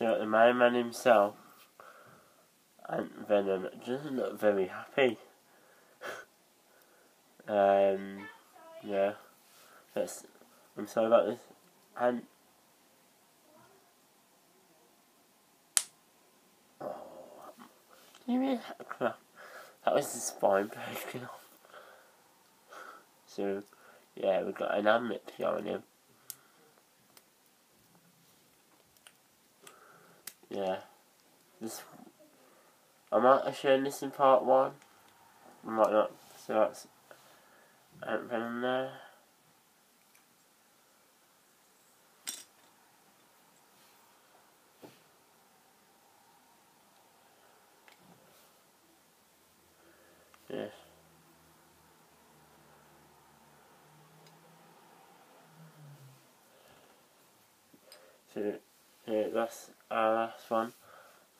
So the main man himself and Venom doesn't look very happy. um, yeah. That's, I'm sorry about this. And oh, you mean crap? That was the spine breaking off. So, yeah, we've got an amulet on him. Yeah. This I might have shown this in part one. I might not. So that's AntVenom there. Yes. So, that's our last one.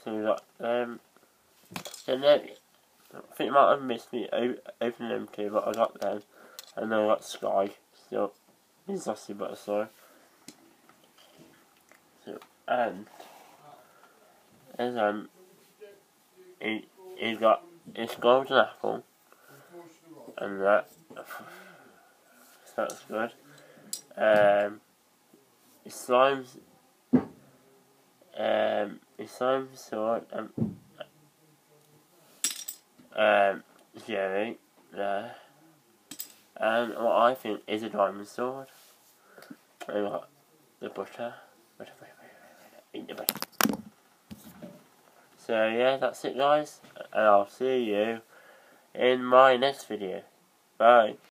So we got um then I think you might have missed me opening them two, but I got them. And then I got Sky, still. He's Aussie but sorry. So, and, as um, he, he's got his golden apple, and that, so that's good. Um, his slime's, um, his slime sword, um, um, Jerry there. And what I think is a diamond sword. And got the butter. butter, butter, butter eat the butter. So yeah, that's it guys. And I'll see you in my next video. Bye.